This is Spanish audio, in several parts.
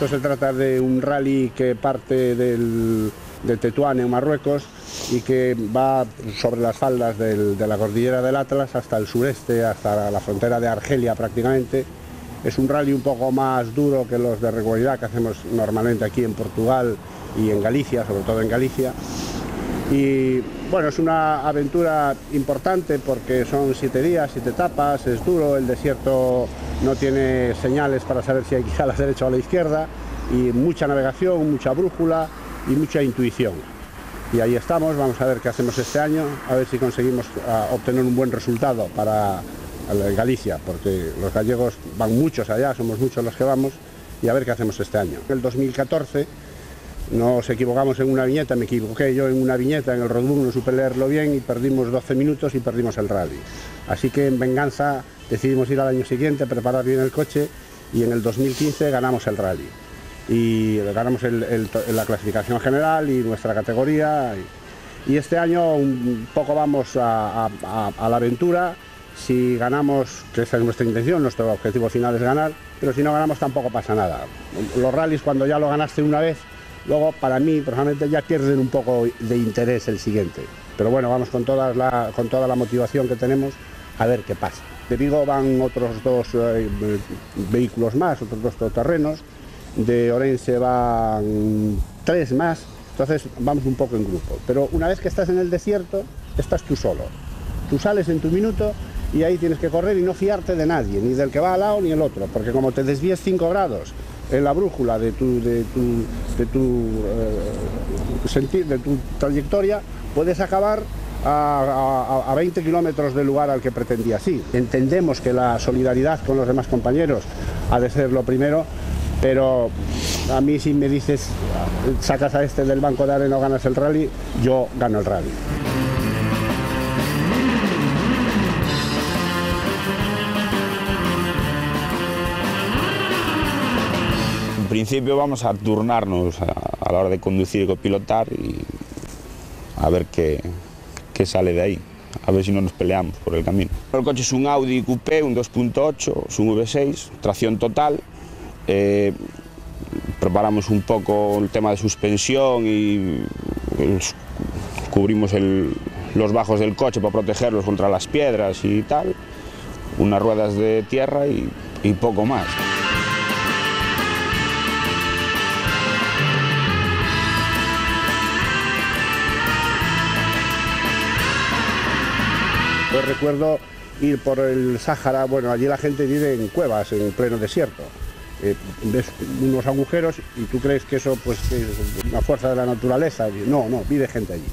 Esto se trata de un rally que parte del, de Tetuán en Marruecos y que va sobre las faldas de la cordillera del Atlas hasta el sureste, hasta la frontera de Argelia prácticamente. Es un rally un poco más duro que los de regularidad que hacemos normalmente aquí en Portugal y en Galicia, sobre todo en Galicia. Y bueno, es una aventura importante porque son siete días, siete etapas, es duro, el desierto no tiene señales para saber si hay que ir a la derecha o a la izquierda, y mucha navegación, mucha brújula y mucha intuición. Y ahí estamos, vamos a ver qué hacemos este año, a ver si conseguimos ah, obtener un buen resultado para Galicia, porque los gallegos van muchos allá, somos muchos los que vamos, y a ver qué hacemos este año. El 2014 nos equivocamos en una viñeta, me equivoqué yo en una viñeta en el roadbook, no supe leerlo bien y perdimos 12 minutos y perdimos el rally. Así que en venganza decidimos ir al año siguiente, preparar bien el coche y en el 2015 ganamos el rally. Y ganamos la clasificación general y nuestra categoría. Y, este año un poco vamos a- a la aventura. Si ganamos, que esa es nuestra intención, nuestro objetivo final es ganar, pero si no ganamos tampoco pasa nada. Los rallies cuando ya lo ganaste una vez, luego para mí personalmente ya pierden un poco de interés el siguiente. Pero bueno, vamos con, todas con toda la motivación que tenemos a ver qué pasa. De Vigo van otros dos eh, vehículos más, otros dos todoterrenos. De Orense van tres más. Entonces vamos un poco en grupo. Pero una vez que estás en el desierto, estás tú solo. Tú sales en tu minuto y ahí tienes que correr y no fiarte de nadie, ni del que va al lado ni el otro, porque como te desvíes 5 grados en la brújula de tu, de tu, de tu, eh, senti- de tu trayectoria, puedes acabar a, a- a 20 kilómetros del lugar al que pretendías ir. Entendemos que la solidaridad con los demás compañeros ha de ser lo primero, pero a mí si me dices sacas a este del banco de arena o ganas el rally, yo gano el rally. Principio vamos a turnarnos a, la hora de conducir y copilotar y a ver qué, qué sale de ahí. A ver si no nos peleamos por el camino. El coche es un Audi Coupé, un 2.8, es un V6, tracción total. Eh, preparamos un poco el tema de suspensión y el- cubrimos los bajos del coche para protegerlos contra las piedras y tal. Unas ruedas de tierra y poco más. Recuerdo ir por el Sáhara, bueno, allí la gente vive en cuevas, en pleno desierto. Eh, ves unos agujeros y tú crees que eso pues es una fuerza de la naturaleza. No, no, vive gente allí.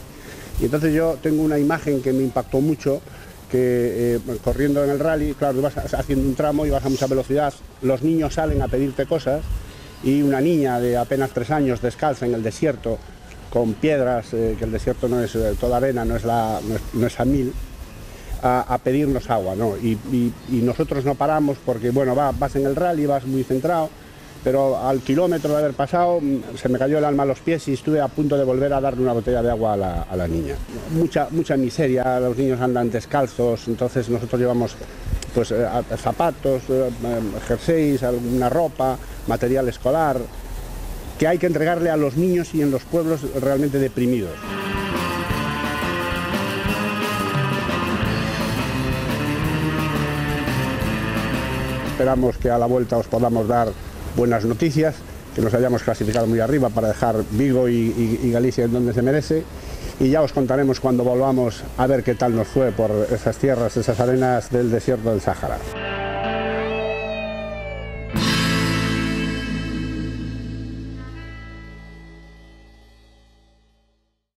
Y entonces yo tengo una imagen que me impactó mucho, que eh, corriendo en el rally, claro, vas haciendo un tramo y vas a mucha velocidad, los niños salen a pedirte cosas y una niña de apenas tres años descalza en el desierto con piedras, eh, que el desierto no es toda arena, no es, la, no es, no es a mil, a, pedirnos agua, ¿no? Y, nosotros no paramos porque, bueno, va- vas en el rally, vas muy centrado, pero al kilómetro de haber pasado mm, se me cayó el alma a los pies y estuve a punto de volver a darle una botella de agua a la, a la niña. Mucha, mucha miseria, los niños andan descalzos, entonces nosotros llevamos pues, eh, zapatos, eh, eh, jerseys, alguna ropa, material escolar, que hay que entregarle a los niños y en los pueblos realmente deprimidos. Esperamos que a la vuelta os podamos dar buenas noticias, que nos hayamos clasificado muy arriba para dejar Vigo y, Galicia en donde se merece. Y ya os contaremos cuando volvamos a ver qué tal nos fue por esas tierras, esas arenas del desierto del Sáhara.